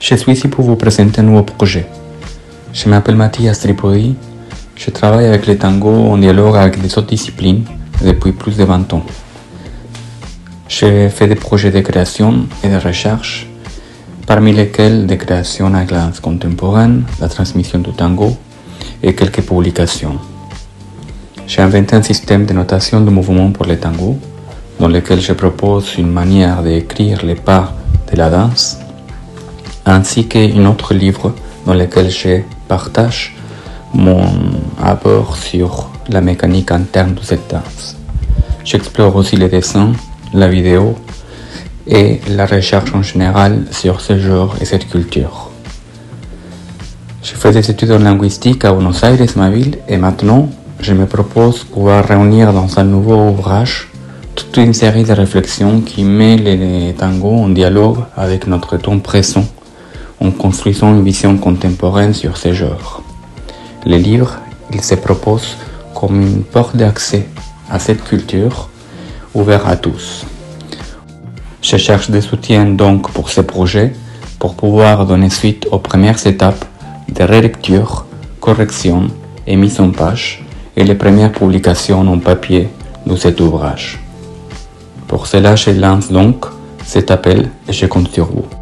Je suis ici pour vous présenter un nouveau projet. Je m'appelle Mathias Tripodi. Je travaille avec le tango en dialogue avec des autres disciplines depuis plus de 20 ans. J'ai fait des projets de création et de recherche, parmi lesquels des créations avec la danse contemporaine, la transmission du tango et quelques publications. J'ai inventé un système de notation de mouvement pour le tango, dans lequel je propose une manière d'écrire les pas de la danse, ainsi qu'un autre livre dans lequel je partage mon apport sur la mécanique interne de cette danse. J'explore aussi les dessins, la vidéo et la recherche en général sur ce genre et cette culture. Je fais des études en linguistique à Buenos Aires, ma ville, et maintenant je me propose pouvoir réunir dans un nouveau ouvrage toute une série de réflexions qui met les tangos en dialogue avec notre temps présent en construisant une vision contemporaine sur ces genres. Le livre, il se propose comme une porte d'accès à cette culture ouverte à tous. Je cherche des soutiens donc pour ce projet pour pouvoir donner suite aux premières étapes de relecture, correction et mise en page et les premières publications en papier de cet ouvrage. Pour cela, je lance donc cet appel et je compte sur vous.